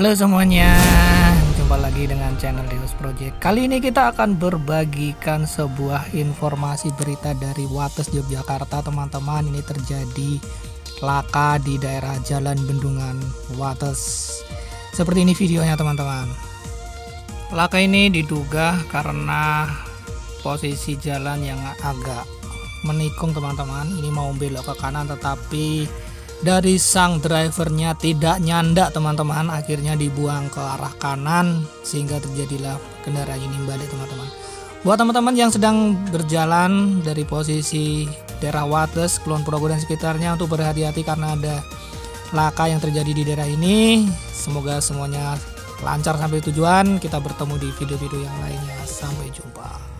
Halo semuanya, jumpa lagi dengan channel Deus Project. Kali ini kita akan berbagikan sebuah informasi berita dari Wates Yogyakarta, teman-teman. Ini terjadi laka di daerah Jalan Bendungan Wates. Seperti ini videonya, teman-teman. Laka ini diduga karena posisi jalan yang agak menikung, teman-teman. Ini mau belok ke kanan, tetapi dari sang drivernya tidak nyandak teman-teman. Akhirnya dibuang ke arah kanan sehingga terjadilah kendaraan ini balik teman-teman. Buat teman-teman yang sedang berjalan dari posisi daerah Wates, Kulon Progo dan sekitarnya untuk berhati-hati karena ada laka yang terjadi di daerah ini. Semoga semuanya lancar sampai tujuan. Kita bertemu di video-video yang lainnya. Sampai jumpa